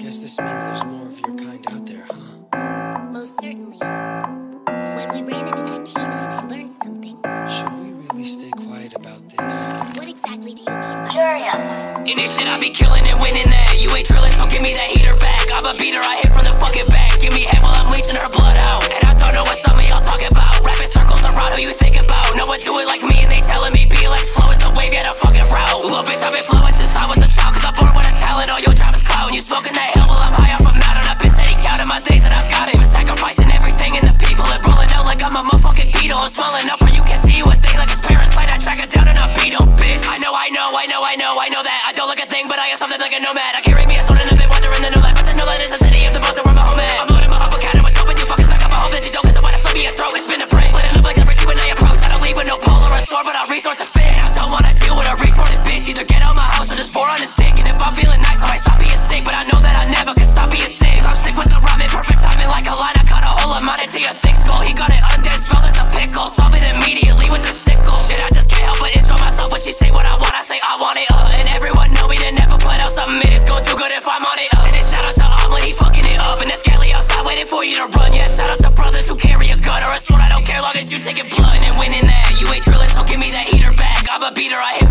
Guess this means there's more of your kind out there, huh? Most certainly. When we ran into that canine, I learned something. Should we really stay quiet about this? What exactly do you mean by Furia? In this shit, I be killing and winning that. You ain't drilling, so give me that heater back. I'm a beater, I hit from the fucking back. Give me head while I'm leeching her blood out. And I don't know what some of y'all talk about. Rapping circles around who you think about. No one do it like me, and they telling me be like slow as the wave, yeah, the fucking route. Little bitch, I've been flowing since I was a child, cause I'm born with a talent. All your is clout. You smoking that hill while I'm high off a mountain. I've been steady counting my days and I've got it. Been sacrificing everything and the people and rolling out like I'm a motherfucking beetle. I'm small enough where you can see what they like his parents. Like I track it down and I beat 'em, bitch. I know, I know, I know, I know, I know that. I don't look a thing, but I am something like a nomad. I carry me a sword and I've been wandering the no light, but the no light is a city of the most where my home at. I'm loading my upper cannon with dope and you fuckers back up. I hope that you don't, cause I wanna slip me a throat. It's been a break. Split it up like two when I approach. I don't leave with no pole or a sword, but I resort to fit. I don't wanna deal good if I'm on it. Uh, and then shout out to Omelet, he fucking it up. And that Scally outside waiting for you to run. Yeah, shout out to brothers who carry a gun or a sword. I don't care long as you taking blood and winning that. You ain't drilling, so give me that heater back. I'm a beater, I hit